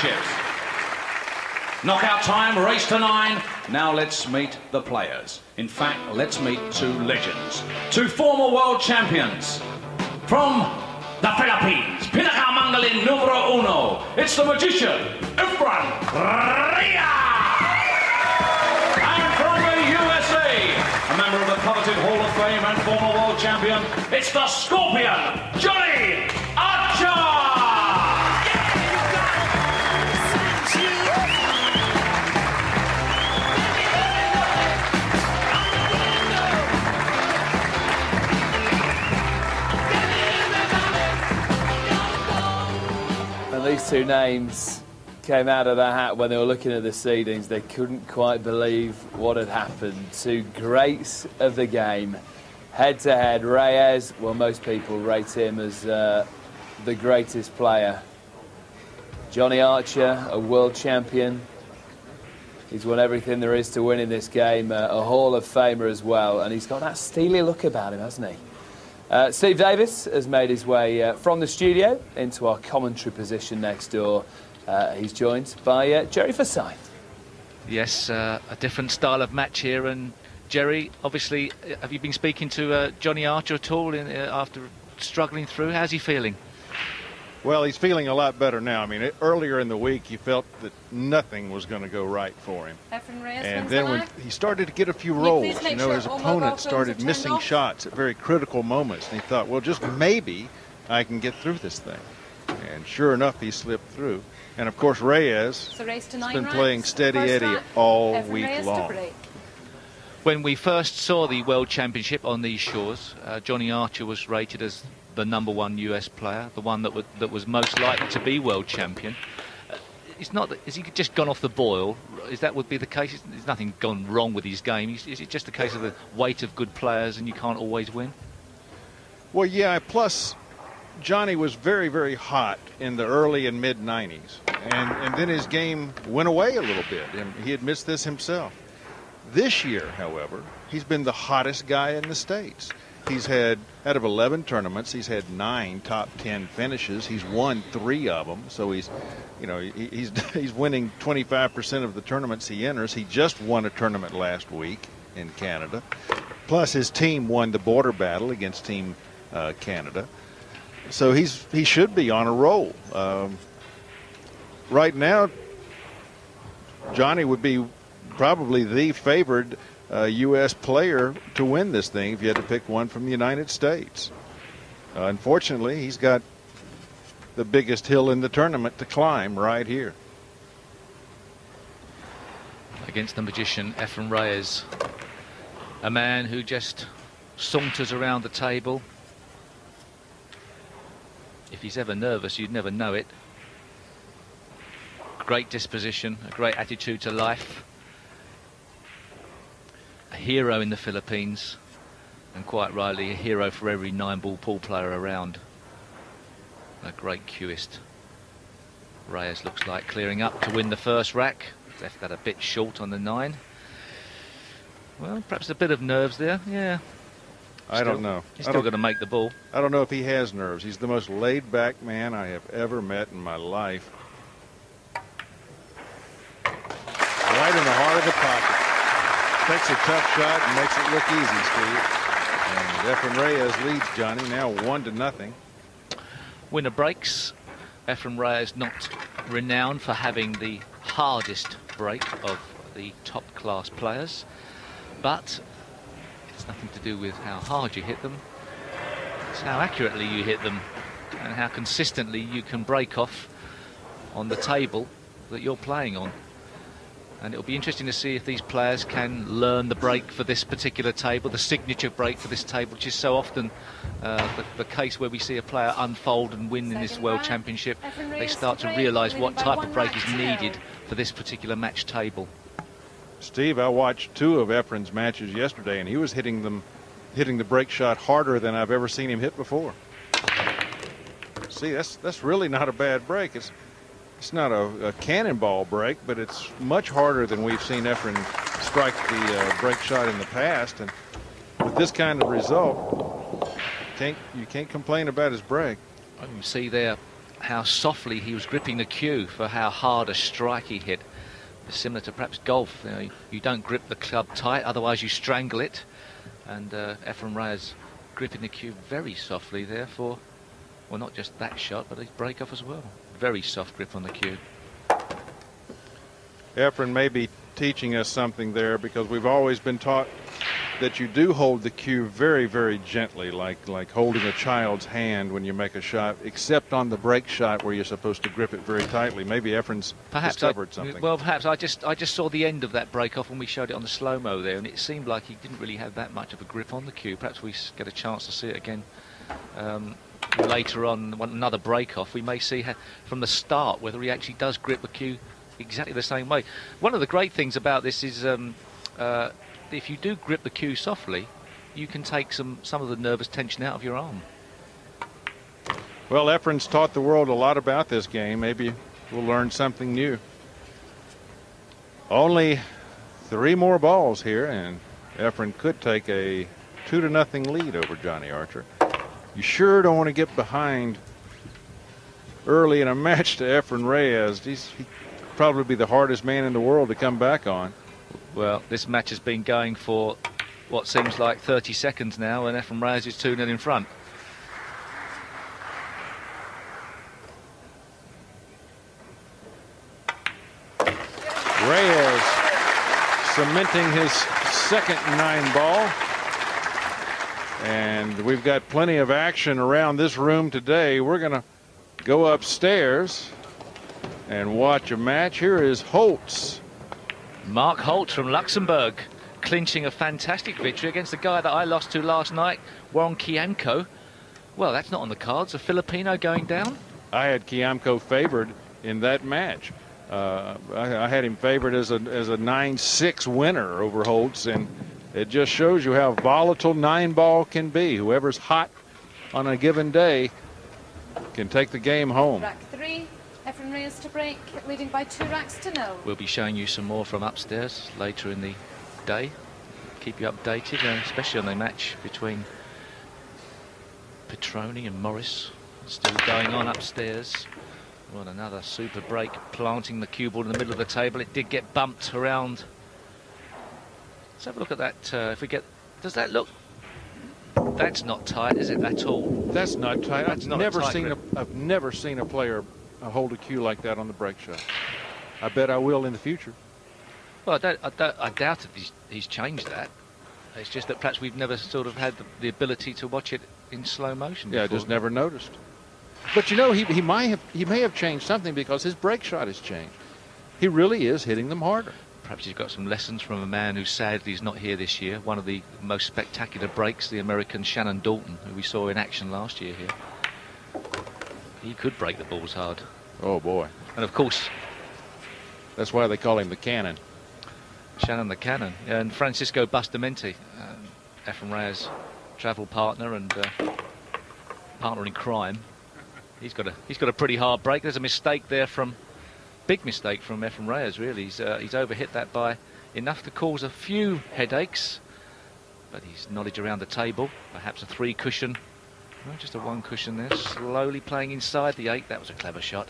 Championships. Knockout time, race to nine. Now let's meet the players. In fact, let's meet two legends, two former world champions. From the Philippines, Pinakamangalin numero uno, it's the magician, Efren Reyes. And from the USA, a member of the coveted Hall of Fame and former world champion, it's the Scorpion, Johnny Archer! And these two names came out of their hat when they were looking at the seedings. They couldn't quite believe what had happened. Two greats of the game. Head to head, Reyes, well, most people rate him as uh, the greatest player. Johnny Archer, a world champion. He's won everything there is to win in this game, uh, a Hall of Famer as well, and he's got that steely look about him, hasn't he? Uh, Steve Davis has made his way uh, from the studio into our commentary position next door. Uh, he's joined by uh, Jerry Forsyth. Yes, uh, a different style of match here. And Jerry, obviously, uh, have you been speaking to Johnny Archer at all in, after struggling through? How's he feeling? Well, he's feeling a lot better now. I mean, it, earlier in the week, you felt that nothing was going to go right for him. And then when he started to get a few rolls, please make you know, sure his opponent started missing off? shots at very critical moments. And he thought, well, just maybe I can get through this thing. And sure enough, he slipped through. And of course, Reyes It's a race to has been rounds. playing steady First Eddie all Efren week Reyes, long. When we first saw the World Championship on these shores, uh, Johnny Archer was rated as the number one US player, the one that, would, that was most likely to be world champion. Uh, it's not that, is he just gone off the boil? Is that would be the case? There's nothing gone wrong with his game. Is, is it just a case of the weight of good players and you can't always win? Well, yeah. Plus, Johnny was very, very hot in the early and mid 90s, and and then his game went away a little bit, and he admits this himself. This year, however, he's been the hottest guy in the states. He's had out of 11 tournaments, he's had nine top 10 finishes. He's won three of them, so he's, you know, he, he's he's winning 25% of the tournaments he enters. He just won a tournament last week in Canada. Plus, his team won the border battle against Team uh, Canada. So he's he should be on a roll. Um, right now, Johnny would be probably the favored uh, U.S. player to win this thing if you had to pick one from the United States. Uh, unfortunately, he's got the biggest hill in the tournament to climb right here. against the magician Efren Reyes. A man who just saunters around the table. If he's ever nervous, you'd never know it. Great disposition, a great attitude to life. Hero in the Philippines, and quite rightly, a hero for every nine ball pool player around. A great cueist. Reyes looks like clearing up to win the first rack. Left that a bit short on the nine. Well, perhaps a bit of nerves there. Yeah. I Still- don't know. He's still going to make the ball. I don't know if he has nerves. He's the most laid back man I have ever met in my life. Right in the heart of the pocket. Takes a tough shot and makes it look easy, Steve. And Efren Reyes leads Johnny now one to nothing. Winner breaks. Efren Reyes not renowned for having the hardest break of the top class players, but it's nothing to do with how hard you hit them. It's how accurately you hit them and how consistently you can break off on the table that you're playing on. And it'll be interesting to see if these players can learn the break for this particular table, the signature break for this table, which is so often uh, the, the case where we see a player unfold and win in this Second World round, Championship. They start to realise what type of break is needed for this particular match table. Steve, I watched two of Efren's matches yesterday, and he was hitting them, hitting the break shot harder than I've ever seen him hit before. See, that's that's really not a bad break. It's it's not a, a cannonball break, but it's much harder than we've seen Efren strike the uh, break shot in the past. And with this kind of result, can't you can't complain about his break. You can see there how softly he was gripping the cue for how hard a strike he hit. Similar to perhaps golf, you, know, you don't grip the club tight, otherwise you strangle it. And uh, Efren Reyes gripping the cue very softly there for, well, not just that shot, but his break off as well. Very soft grip on the cue. Efren may be teaching us something there because we've always been taught that you do hold the cue very, very gently, like like holding a child's hand when you make a shot, except on the break shot where you're supposed to grip it very tightly. Maybe Efren's perhaps discovered I, something. Well, perhaps I just I just saw the end of that break off when we showed it on the slow mo there, and it seemed like he didn't really have that much of a grip on the cue. Perhaps we get a chance to see it again. Um, later on, another break off, we may see from the start whether he actually does grip the cue exactly the same way. One of the great things about this is um, uh, if you do grip the cue softly, you can take some, some of the nervous tension out of your arm. Well, Efren's taught the world a lot about this game. Maybe we'll learn something new. Only three more balls here, and Efren could take a two to nothing lead over Johnny Archer. You sure don't want to get behind early in a match to Efren Reyes. He's he probably be the hardest man in the world to come back on. Well, this match has been going for what seems like 30 seconds now, and Efren Reyes is 2 0 in front. Reyes cementing his second nine ball. And we've got plenty of action around this room today. We're going to go upstairs and watch a match. Here is Holtz Mark Holtz from Luxembourg clinching a fantastic victory against the guy that I lost to last night, Warren Kiamco. Well, that's not on the cards. A Filipino going down. I had Kiamco favored in that match. Uh, I, I, had him favored as a as a nine six winner over Holtz, and it just shows you how volatile nine ball can be. Whoever's hot on a given day can take the game home. Rack three. Efren Reyes to break, leading by two racks to nil. We'll be showing you some more from upstairs later in the day. Keep you updated, uh, especially on the match between Petroni and Morris. Still going on upstairs. Well, another super break, planting the cue ball in the middle of the table. It did get bumped around. Let's have a look at that. Uh, if we get, does that look? That's not tight, is it at all? That's not tight. That's I've not never tight seen grip. a. I've never seen a player hold a cue like that on the break shot. I bet I will in the future. Well, I, don't, I, don't, I doubt if he's, he's changed that. It's just that perhaps we've never sort of had the, the ability to watch it in slow motion. Yeah, I just never noticed. But you know, he, he might have he may have changed something because his break shot has changed. He really is hitting them harder. Perhaps he's got some lessons from a man who sadly is not here this year. One of the most spectacular breaks, the American Shannon Daulton, who we saw in action last year here. He could break the balls hard. Oh boy, And of course, that's why they call him the cannon. Shannon the Cannon and Francisco Bustamante, um, Efren Reyes' travel partner and uh, partner in crime. He's got a he's got a pretty hard break. There's a mistake there from big mistake from Efren Reyes. Really, he's uh, he's overhit that by enough to cause a few headaches. But his knowledge around the table, perhaps a three cushion, no, just a one cushion there, slowly playing inside the eight. That was a clever shot.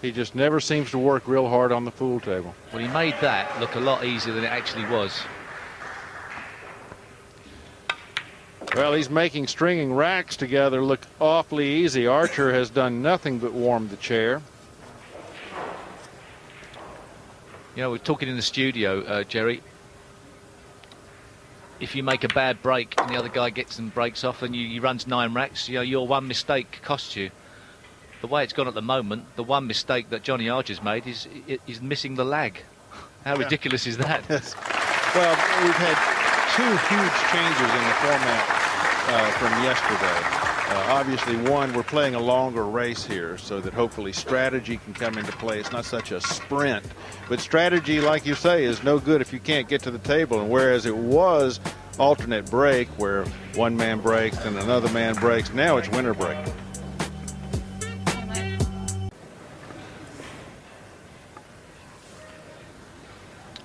He just never seems to work real hard on the pool table. Well, he made that look a lot easier than it actually was. Well, he's making stringing racks together look awfully easy. Archer has done nothing but warm the chair. You know, we're talking in the studio, uh, Jerry. If you make a bad break and the other guy gets and breaks off and you, he runs nine racks, you know, your one mistake costs you. The way it's gone at the moment, the one mistake that Johnny Archer's made is is missing the lag. How ridiculous is that? Well, we've had two huge changes in the format uh, from yesterday. Uh, obviously, one, we're playing a longer race here so that hopefully strategy can come into play. It's not such a sprint. But strategy, like you say, is no good if you can't get to the table. And whereas it was alternate break where one man breaks and another man breaks, now it's winner break.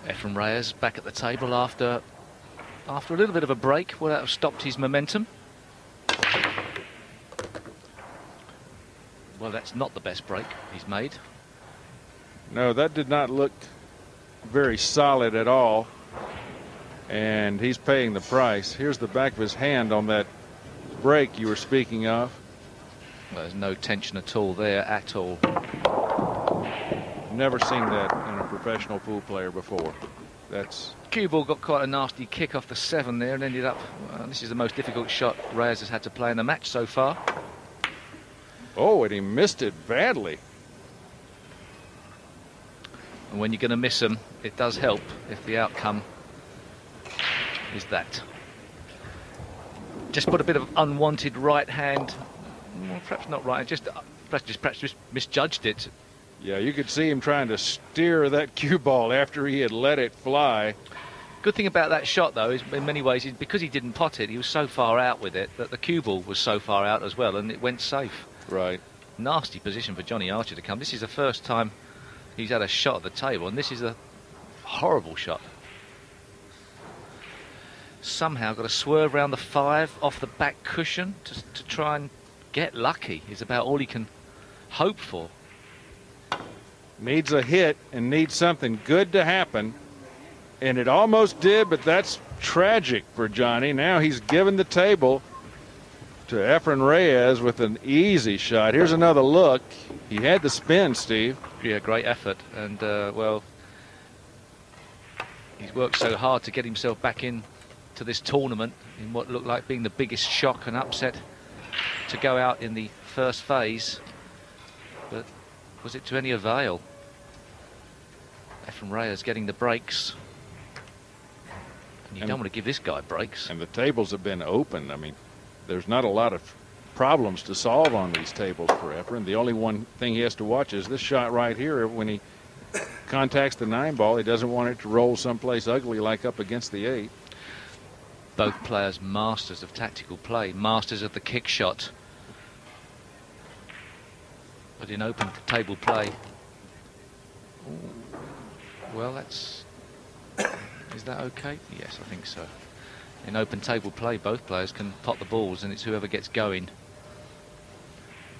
Efren Reyes back at the table after after a little bit of a break. Well, that have stopped his momentum. Well, that's not the best break he's made. No, that did not look very solid at all. And he's paying the price. Here's the back of his hand on that break you were speaking of. Well, there's no tension at all there at all. Never seen that in a professional pool player before. That's Cue ball got quite a nasty kick off the seven there and ended up. Well, this is the most difficult shot Reyes has had to play in the match so far. Oh, and he missed it badly. And when you're going to miss them, it does help if the outcome is that. Just put a bit of unwanted right hand, well, perhaps not right, just uh, perhaps just perhaps just misjudged it. Yeah, you could see him trying to steer that cue ball after he had let it fly. Good thing about that shot, though, is in many ways, because he didn't pot it, he was so far out with it that the cue ball was so far out as well, and it went safe. Right. Nasty position for Johnny Archer to come. This is the first time he's had a shot at the table, and this is a horrible shot. Somehow got to swerve around the five off the back cushion to, to try and get lucky. Is about all he can hope for. Needs a hit and needs something good to happen. And it almost did, but that's tragic for Johnny. Now he's given the table to Efren Reyes with an easy shot. Here's another look. He had the spin, Steve. Yeah, great effort, and uh, well, he's worked so hard to get himself back in to this tournament in what looked like being the biggest shock and upset to go out in the first phase. But was it to any avail? Efren Reyes getting the breaks. And you And- don't want to give this guy breaks. And the tables have been open. I mean, there's not a lot of problems to solve on these tables for Efren. The only one thing he has to watch is this shot right here. When he contacts the nine ball, he doesn't want it to roll someplace ugly like up against the eight. both players masters of tactical play, masters of the kick shot. But in open table play, well, that's is that okay? Yes, I think so. In open table play, both players can pot the balls, and it's whoever gets going.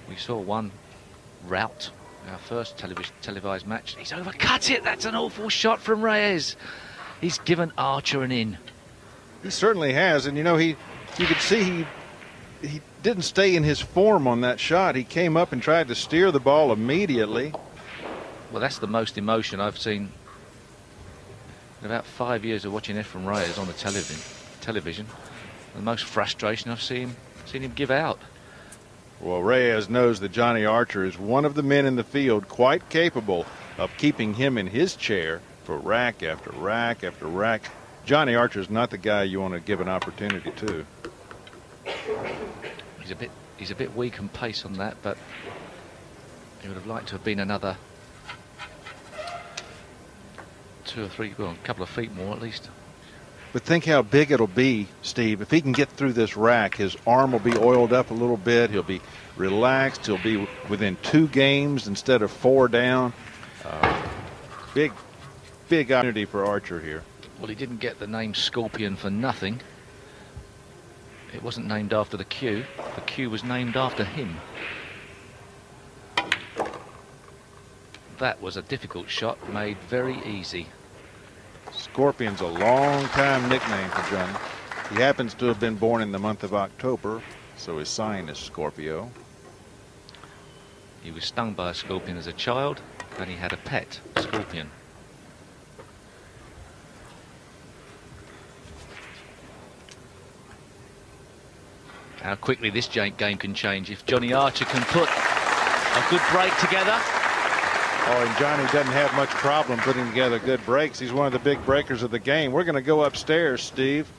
We saw one rout, our first televised match. He's overcut it. That's an awful shot from Reyes. He's given Archer an in. He certainly has, and you know he, you could see he, he didn't stay in his form on that shot. He came up and tried to steer the ball immediately. Well, that's the most emotion I've seen in about five years of watching Efren Reyes on the television. Television, the most frustration I've seen him seen him give out. Well, Reyes knows that Johnny Archer is one of the men in the field quite capable of keeping him in his chair for rack after rack after rack. Johnny Archer is not the guy you want to give an opportunity to. He's a bit he's a bit weak in pace on that, but he would have liked to have been another two or three, well, a couple of feet more at least. But think how big it'll be, Steve. If he can get through this rack, his arm will be oiled up a little bit. He'll be relaxed. He'll be within two games instead of four down. Uh, big, big opportunity for Archer here. Well, he didn't get the name Scorpion for nothing. It wasn't named after the cue. The cue was named after him. That was a difficult shot, made very easy. Scorpion's a long time nickname for Johnny. He happens to have been born in the month of October, so his sign is Scorpio. He was stung by a scorpion as a child, and he had a pet scorpion. How quickly this game can change if Johnny Archer can put a good break together. Oh, and Johnny doesn't have much problem putting together good breaks. He's one of the big breakers of the game. We're going to go upstairs, Steve.